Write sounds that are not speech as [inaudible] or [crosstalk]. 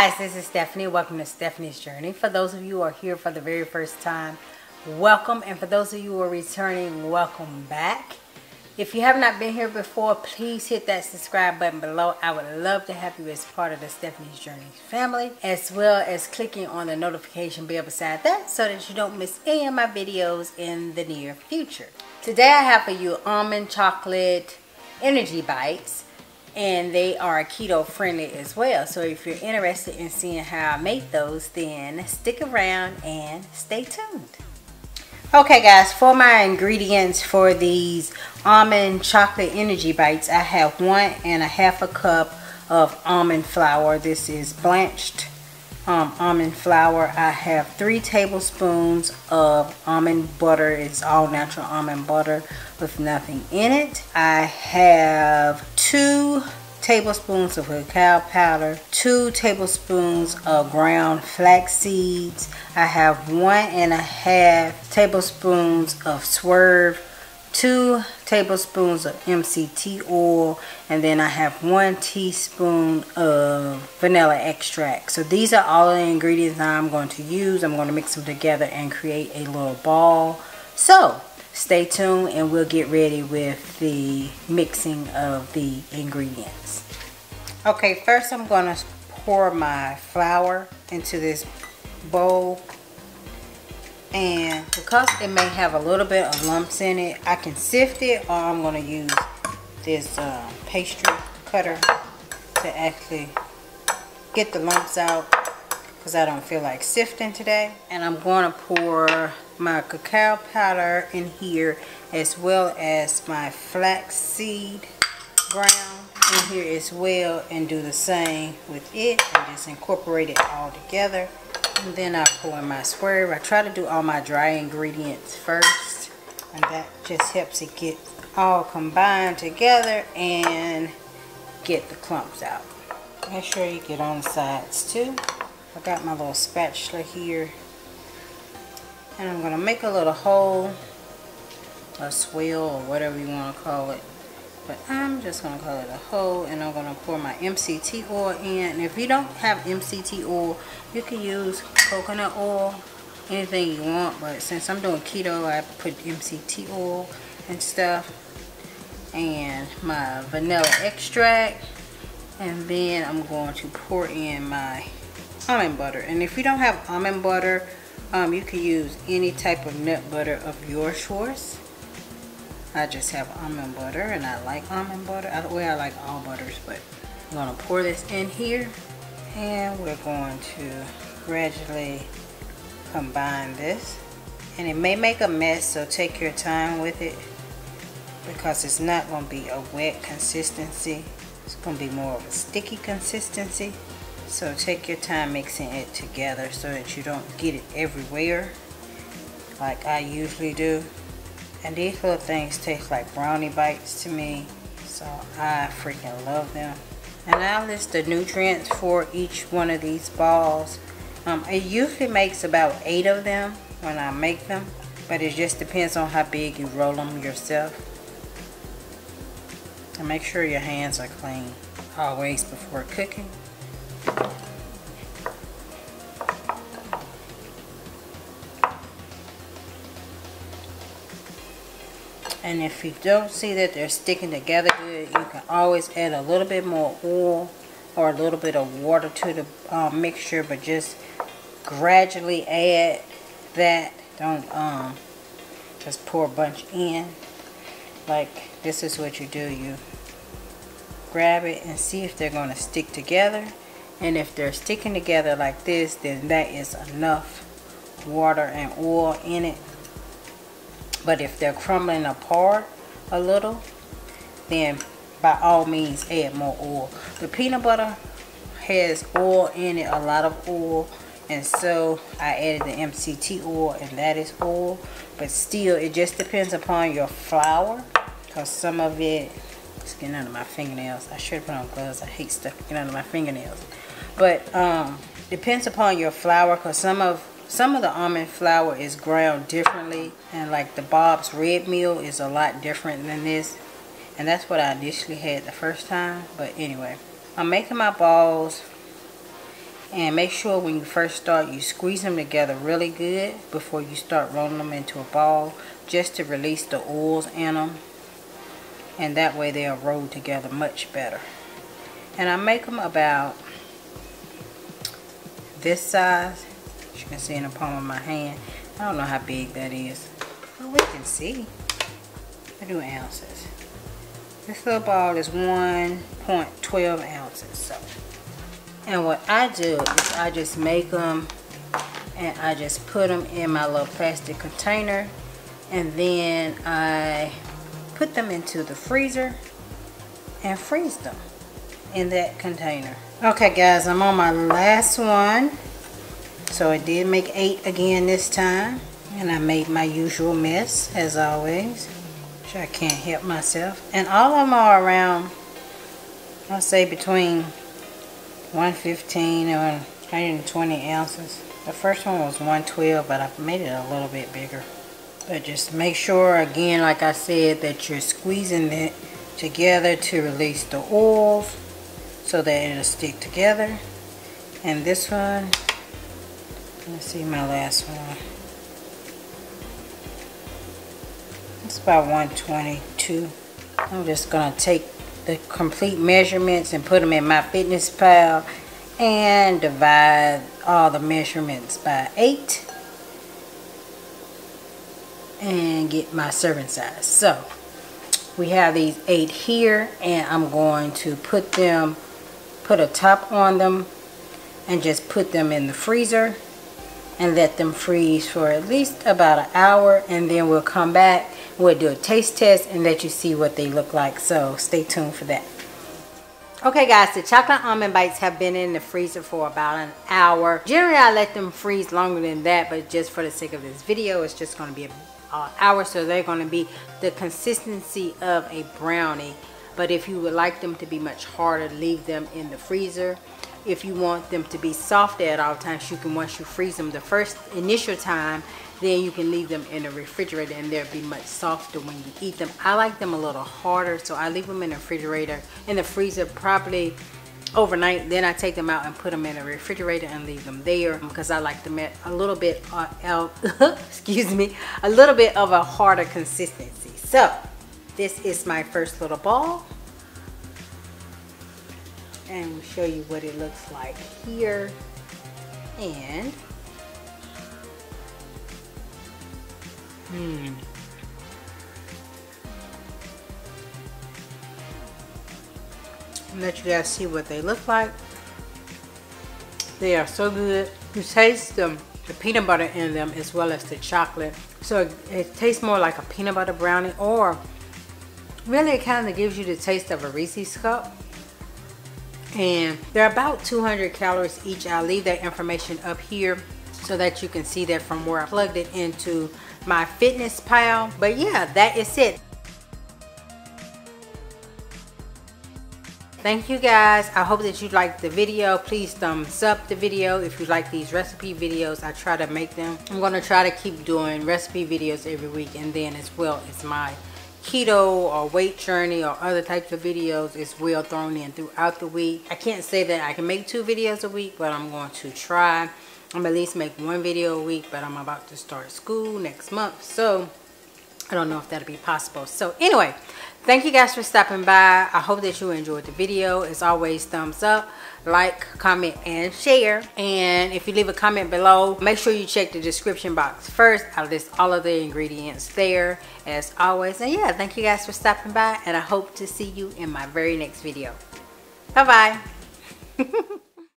guys, this is Steffanie. Welcome to Steffanie's Journey. For those of you who are here for the very first time, welcome. And for those of you who are returning, welcome back. If you have not been here before, please hit that subscribe button below. I would love to have you as part of the Steffanie's Journey family, as well as clicking on the notification bell beside that so that you don't miss any of my videos in the near future. Today I have for you almond chocolate energy bites and they are keto friendly as well. So if you're interested in seeing how I make those then stick around and stay tuned. Okay guys for my ingredients for these almond chocolate energy bites I have one and a half a cup of almond flour. This is blanched um, almond flour. I have three tablespoons of almond butter. It's all natural almond butter with nothing in it. I have two tablespoons of cacao powder, two tablespoons of ground flax seeds. I have one and a half tablespoons of swerve, two tablespoons of MCT oil, and then I have one teaspoon of vanilla extract. So these are all the ingredients I'm going to use. I'm going to mix them together and create a little ball. So stay tuned and we'll get ready with the mixing of the ingredients. Okay, first I'm to pour my flour into this bowl and because it may have a little bit of lumps in it, I can sift it or I'm to use this uh, pastry cutter to actually get the lumps out because I don't feel like sifting today. And I'm going to pour my cacao powder in here as well as my flaxseed ground in here as well and do the same with it and just incorporate it all together and then I pour my swerve. I try to do all my dry ingredients first and that just helps it get all combined together and get the clumps out. Make sure you get on the sides too. I got my little spatula here. And I'm going to make a little hole a swell or whatever you want to call it. But I'm just going to call it a hole and I'm going to pour my MCT oil in. And if you don't have MCT oil you can use coconut oil anything you want. But since I'm doing keto I put MCT oil and stuff. And my vanilla extract. And then I'm going to pour in my almond butter and if you don't have almond butter um, you can use any type of nut butter of your choice. I just have almond butter and I like almond butter. I, well, I like all butters, but I'm to pour this in here and we're going to gradually combine this. And it may make a mess, so take your time with it because it's not to be a wet consistency. It's to be more of a sticky consistency. So take your time mixing it together so that you don't get it everywhere like I usually do. And these little things taste like brownie bites to me. So I freaking love them. And I'll list the nutrients for each one of these balls. Um, it usually makes about eight of them when I make them. But it just depends on how big you roll them yourself. And make sure your hands are clean always before cooking. And if you don't see that they're sticking together good, you can always add a little bit more oil or a little bit of water to the uh, mixture, but just gradually add that. Don't um, just pour a bunch in. Like this is what you do. You grab it and see if they're going to stick together and if they're sticking together like this then that is enough water and oil in it but if they're crumbling apart a little then by all means add more oil the peanut butter has oil in it a lot of oil and so I added the MCT oil and that is oil but still it just depends upon your flour because some of it it's getting under my fingernails. I should put on gloves. I hate stuff getting under my fingernails. But um, depends upon your flour because some of some of the almond flour is ground differently and like the Bob's Red Mill is a lot different than this and that's what I initially had the first time but anyway I'm making my balls And make sure when you first start, you squeeze them together really good before you start rolling them into a ball, just to release the oils in them. And that way they'll roll together much better. And I make them about this size. As you can see in the palm of my hand. I don't know how big that is. But we can see. I do ounces. This little ball is 1.12 ounces. So and what I do is I just make them and I just put them in my little plastic container and then I put them into the freezer and freeze them in that container. Okay guys, I'm on my last one. So I did make eight again this time. And I made my usual mess as always. Which I can't help myself. And all of them are around, I'll say between 115 and 120 ounces. The first one was 112, but I made it a little bit bigger. But just make sure, again, like I said, that you're squeezing it together to release the oils so that it'll stick together. And this one, let's see my last one. It's about 122. I'm just going to take the complete measurements and put them in MyFitnessPal and divide all the measurements by 8 and get my serving size. So we have these 8 here and I'm going to put them, put a top on them and just put them in the freezer and let them freeze for at least about an hour and then we'll come back We'll do a taste test and let you see what they look like. So stay tuned for that. Okay guys, the chocolate almond bites have been in the freezer for about an hour. Generally I let them freeze longer than that, but just for the sake of this video, it's just going to be an hour. So they're going to be the consistency of a brownie. But if you would like them to be much harder, leave them in the freezer. If you want them to be soft at all times, you can once you freeze them the first initial time, then you can leave them in the refrigerator and they'll be much softer when you eat them. I like them a little harder, so I leave them in the refrigerator, in the freezer probably overnight. Then I take them out and put them in the refrigerator and leave them there because I like them at a little bit, uh, [laughs] excuse me, a little bit of a harder consistency. So this is my first little ball. And we'll show you what it looks like here. And Hmm. Let you guys see what they look like. They are so good. You taste them, the peanut butter in them as well as the chocolate. So it, it tastes more like a peanut butter brownie or really it kind of gives you the taste of a Reese's cup. And they're about 200 calories each. I'll leave that information up here so that you can see that from where I plugged it into MyFitnessPal. But yeah, that is it. Thank you guys. I hope that you liked the video. Please thumbs up the video if you like these recipe videos. I try to make them. I'm going to try to keep doing recipe videos every week and then as well as my keto or weight journey or other types of videos is well thrown in throughout the week. I can't say that I can make two videos a week, but I'm going to try. I'm at least make one video a week, but I'm about to start school next month. So I don't know if that'll be possible. So anyway, thank you guys for stopping by. I hope that you enjoyed the video. As always, thumbs up, like, comment, and share. And if you leave a comment below, make sure you check the description box first. I list all of the ingredients there as always. And yeah, thank you guys for stopping by. And I hope to see you in my very next video. Bye-bye. [laughs]